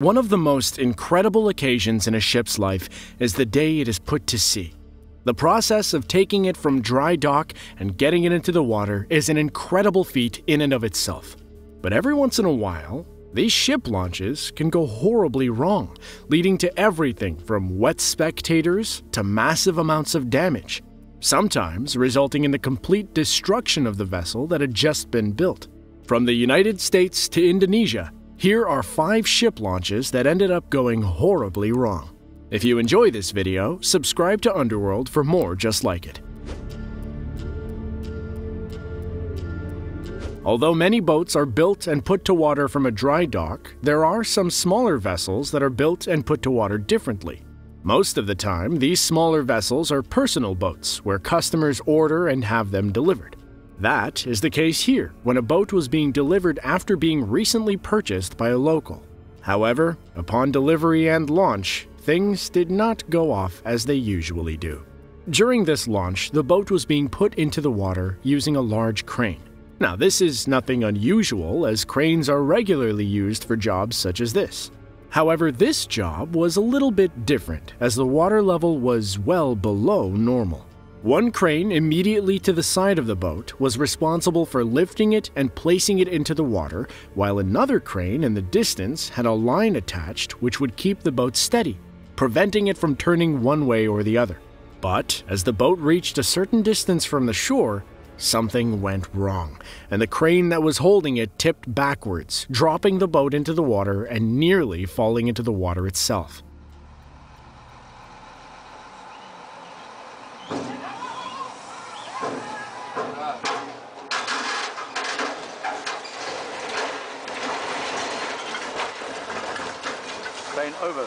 One of the most incredible occasions in a ship's life is the day it is put to sea. The process of taking it from dry dock and getting it into the water is an incredible feat in and of itself. But every once in a while, these ship launches can go horribly wrong, leading to everything from wet spectators to massive amounts of damage, sometimes resulting in the complete destruction of the vessel that had just been built. From the United States to Indonesia, here are 5 ship launches that ended up going horribly wrong. If you enjoy this video, subscribe to Underworld for more just like it. Although many boats are built and put to water from a dry dock, there are some smaller vessels that are built and put to water differently. Most of the time, these smaller vessels are personal boats where customers order and have them delivered. That is the case here when a boat was being delivered after being recently purchased by a local. However, upon delivery and launch, things did not go off as they usually do. During this launch, the boat was being put into the water using a large crane. Now, this is nothing unusual as cranes are regularly used for jobs such as this. However, this job was a little bit different as the water level was well below normal. One crane immediately to the side of the boat was responsible for lifting it and placing it into the water, while another crane in the distance had a line attached which would keep the boat steady, preventing it from turning one way or the other. But as the boat reached a certain distance from the shore, something went wrong, and the crane that was holding it tipped backwards, dropping the boat into the water and nearly falling into the water itself. Over,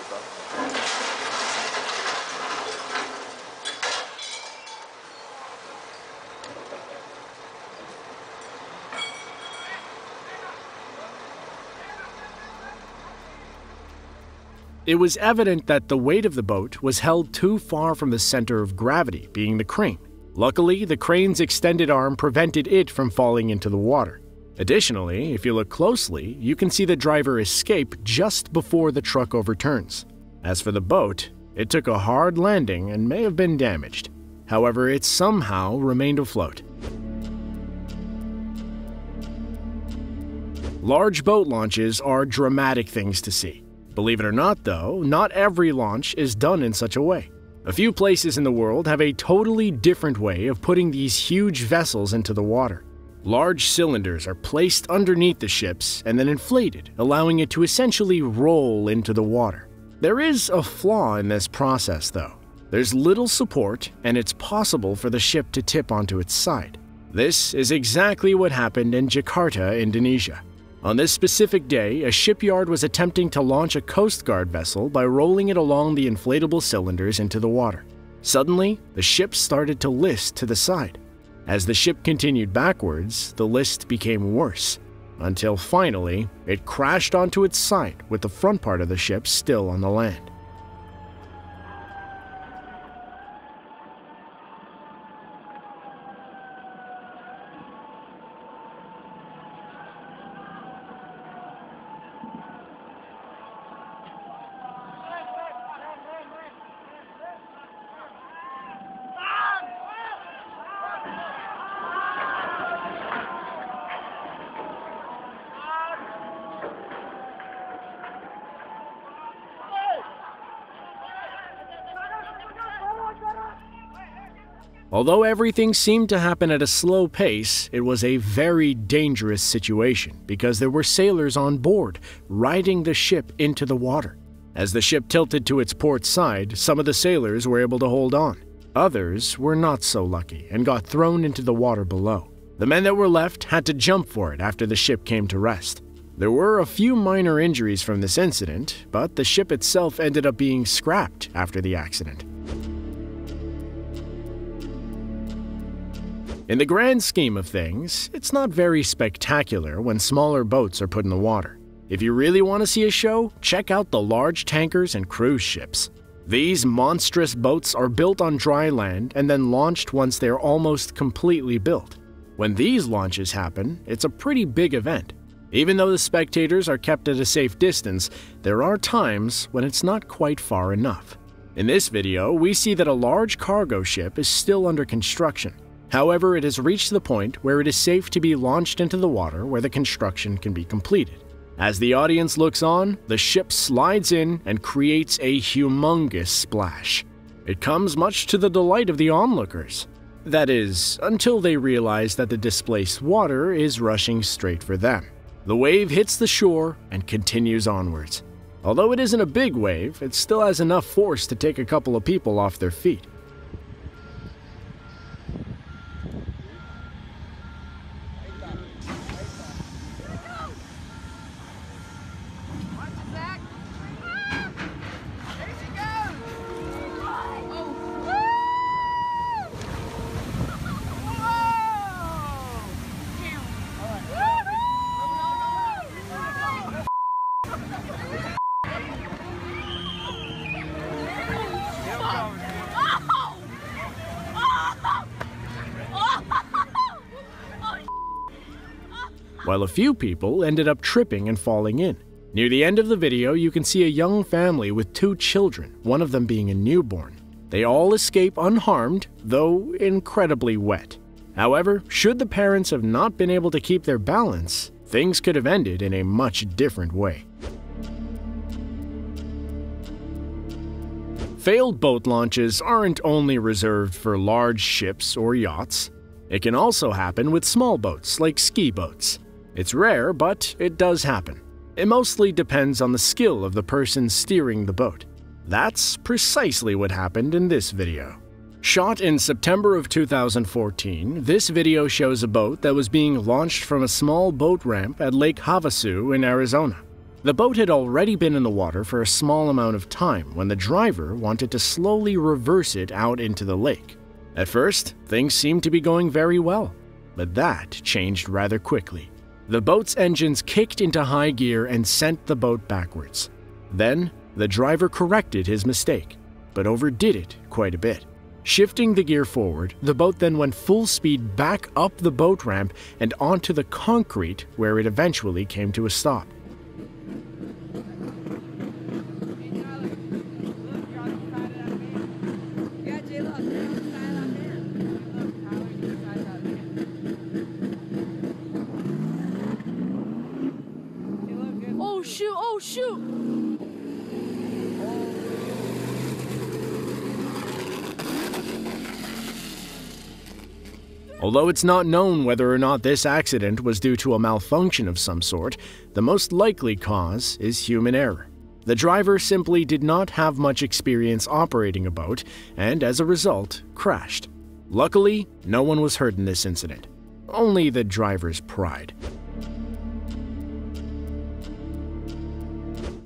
It was evident that the weight of the boat was held too far from the center of gravity, being the crane. Luckily, the crane's extended arm prevented it from falling into the water. Additionally, if you look closely, you can see the driver escape just before the truck overturns. As for the boat, it took a hard landing and may have been damaged. However, it somehow remained afloat. Large boat launches are dramatic things to see. Believe it or not, though, not every launch is done in such a way. A few places in the world have a totally different way of putting these huge vessels into the water. Large cylinders are placed underneath the ships and then inflated, allowing it to essentially roll into the water. There is a flaw in this process, though. There's little support, and it's possible for the ship to tip onto its side. This is exactly what happened in Jakarta, Indonesia. On this specific day, a shipyard was attempting to launch a Coast Guard vessel by rolling it along the inflatable cylinders into the water. Suddenly, the ship started to list to the side. As the ship continued backwards, the list became worse, until finally, it crashed onto its side with the front part of the ship still on the land. Although everything seemed to happen at a slow pace, it was a very dangerous situation because there were sailors on board, riding the ship into the water. As the ship tilted to its port side, some of the sailors were able to hold on. Others were not so lucky and got thrown into the water below. The men that were left had to jump for it after the ship came to rest. There were a few minor injuries from this incident, but the ship itself ended up being scrapped after the accident. In the grand scheme of things, it's not very spectacular when smaller boats are put in the water. If you really want to see a show, check out the large tankers and cruise ships. These monstrous boats are built on dry land and then launched once they're almost completely built. When these launches happen, it's a pretty big event. Even though the spectators are kept at a safe distance, there are times when it's not quite far enough. In this video, we see that a large cargo ship is still under construction. However, it has reached the point where it is safe to be launched into the water where the construction can be completed. As the audience looks on, the ship slides in and creates a humongous splash. It comes much to the delight of the onlookers. That is, until they realize that the displaced water is rushing straight for them. The wave hits the shore and continues onwards. Although it isn't a big wave, it still has enough force to take a couple of people off their feet. While a few people ended up tripping and falling in. Near the end of the video, you can see a young family with two children, one of them being a newborn. They all escape unharmed, though incredibly wet. However, should the parents have not been able to keep their balance, things could have ended in a much different way. Failed boat launches aren't only reserved for large ships or yachts. It can also happen with small boats like ski boats. It's rare, but it does happen. It mostly depends on the skill of the person steering the boat. That's precisely what happened in this video. Shot in September of 2014, this video shows a boat that was being launched from a small boat ramp at Lake Havasu in Arizona. The boat had already been in the water for a small amount of time when the driver wanted to slowly reverse it out into the lake. At first, things seemed to be going very well, but that changed rather quickly. The boat's engines kicked into high gear and sent the boat backwards. Then, the driver corrected his mistake, but overdid it quite a bit. Shifting the gear forward, the boat then went full speed back up the boat ramp and onto the concrete where it eventually came to a stop. Although it's not known whether or not this accident was due to a malfunction of some sort, the most likely cause is human error. The driver simply did not have much experience operating a boat and, as a result, crashed. Luckily, no one was hurt in this incident. Only the driver's pride.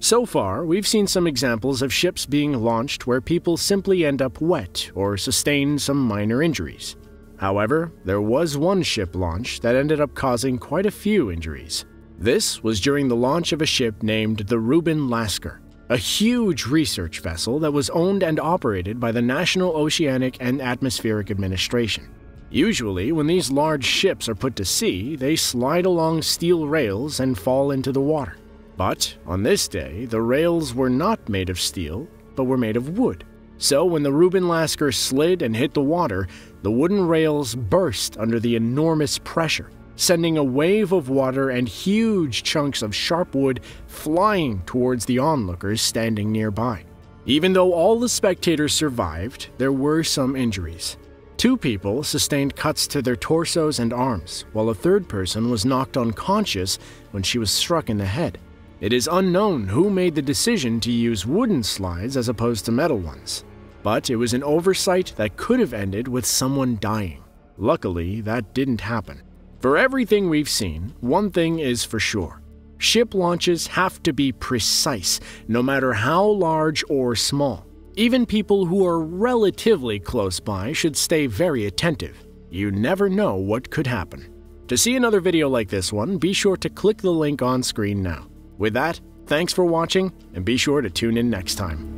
So far, we've seen some examples of ships being launched where people simply end up wet or sustain some minor injuries. However, there was one ship launch that ended up causing quite a few injuries. This was during the launch of a ship named the Reuben Lasker, a huge research vessel that was owned and operated by the National Oceanic and Atmospheric Administration. Usually, when these large ships are put to sea, they slide along steel rails and fall into the water. But on this day, the rails were not made of steel, but were made of wood. So when the Reuben Lasker slid and hit the water, the wooden rails burst under the enormous pressure, sending a wave of water and huge chunks of sharp wood flying towards the onlookers standing nearby. Even though all the spectators survived, there were some injuries. Two people sustained cuts to their torsos and arms, while a third person was knocked unconscious when she was struck in the head. It is unknown who made the decision to use wooden slides as opposed to metal ones, but it was an oversight that could have ended with someone dying. Luckily, that didn't happen. For everything we've seen, one thing is for sure. Ship launches have to be precise, no matter how large or small. Even people who are relatively close by should stay very attentive. You never know what could happen. To see another video like this one, be sure to click the link on screen now. With that, thanks for watching, and be sure to tune in next time.